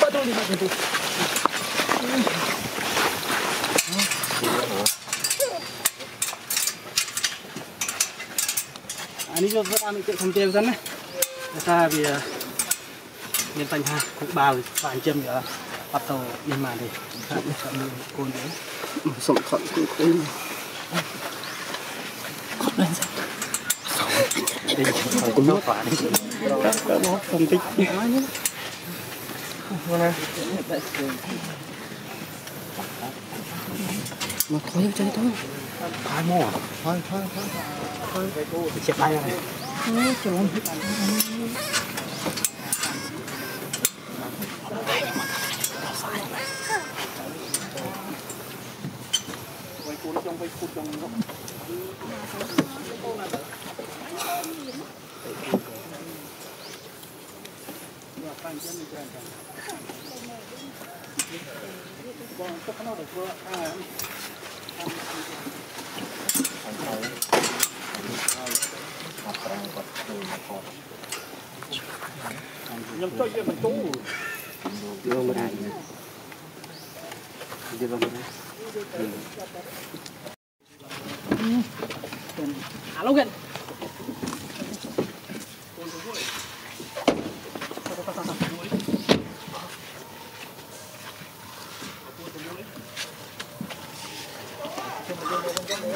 빠져오니 빠져도 anh cho vợ ăn tiệm không tiền dân này ta vì nhân à, tành ha cũng bao và anh châm nữa bắt tàu đi mà để ta cũng chọn mình côn đấy sống thuận cũng khối này lên ra đây là cái nước. Quả đấy các các nó phân nhé nhé mà thôi chơi thôi. Hai mò thôi thôi thôi. Thôi. Chẹp tay này thôi trời quay cuốn trong quay cuốn trong Bon, chắc nó được vừa à. Nhưng cho chuyện mình tu. 먹은 게 뭐?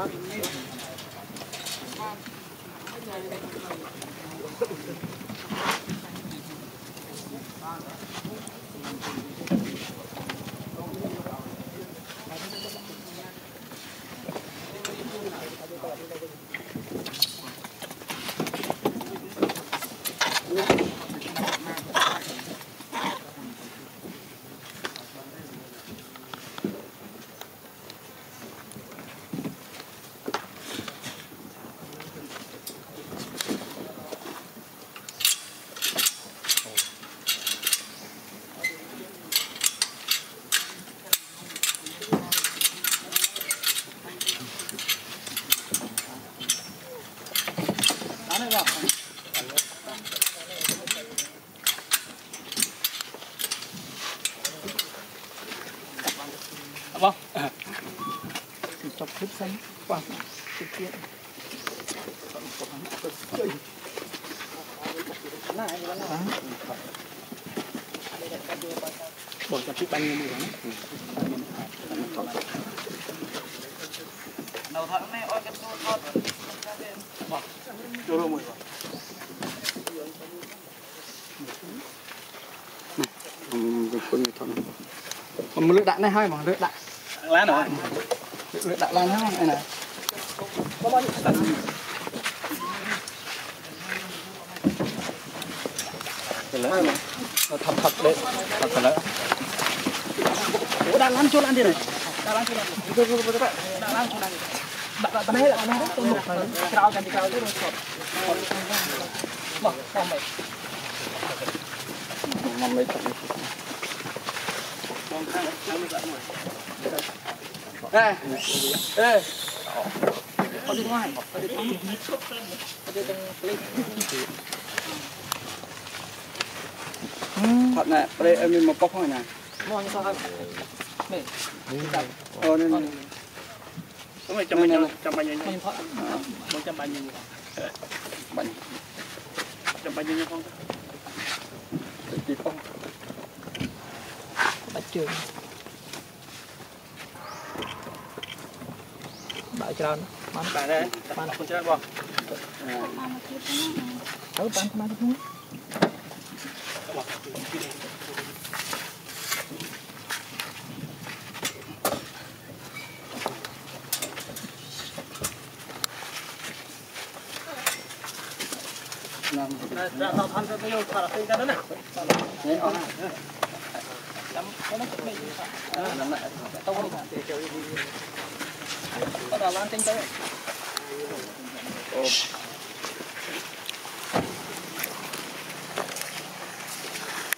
啊。Quảng trực tiếp bỏ cho chiếc bánh như vậy đầu thằng này ôi cái tôi thoát bỏ chưa đâu mùi rồi quân người một lưỡi đạn. Này hai mà lưỡi đạn lá nữa đặt lên hết này. nè có bao nhiêu tận thật thật đấy thật thật đấy ủa đang lăn cho lăn đi này đang lăn cho lăn đi đi đi đang lăn cho lăn đặt đặt hết đặt hết tôi một cao กัน cao chứ rồi bỏ xong mày mong mấy chồng mong khang có đi ngoài có đi thắng có đi thắng thật nè đây em mà bóc hỏi nè mòn sao không mẹ ờ nên Đúng rồi, trăm bao nhiêu? Trăm bao nhiêu? Trăm bao nhiêu? Trăm bao nhiêu không? Chị không? Bạch trường Đợi cho nó Pan pan pan kunci apa? Tahu pan kemana pun? Nah, tak tahu sampai tu, tak tahu kan? Nih, orang. Lama, lama tak main. Lama, tahu kan? Para lá tem que...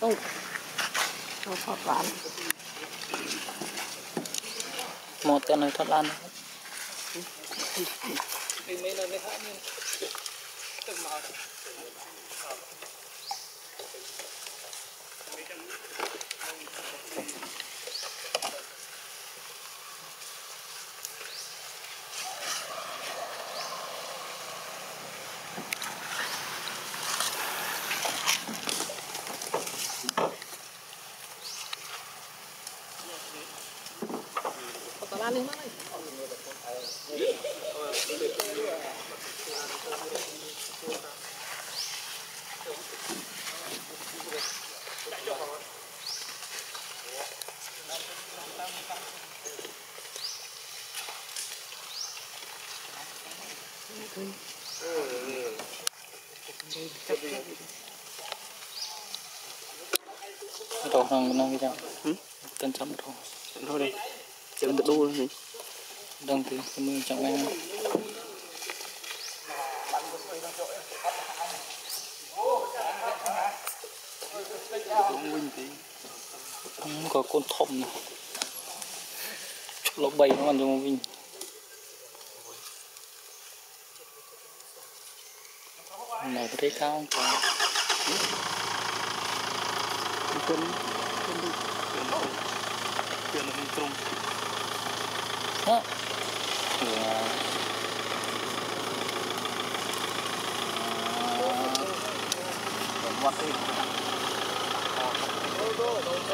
Oh. Nó thoát lan Một cái này thoát lan Thì mấy này mới hãy nên Từng màu sang nang cái chạm cần chạm thôi thôi đây chạm tự đu rồi đang thì cái mưa chạm ngang không có con thòng này. Lộc bầy nó còn trong vinh. Này có thấy cao không? 是跟跟路跟路跟那么重。啊。对啊。挖。好，走走走。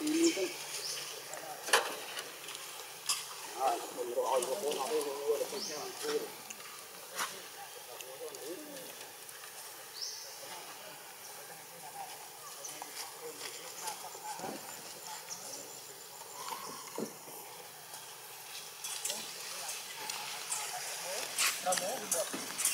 Hãy subscribe cho kênh không bỏ lỡ những video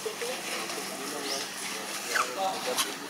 Thank you.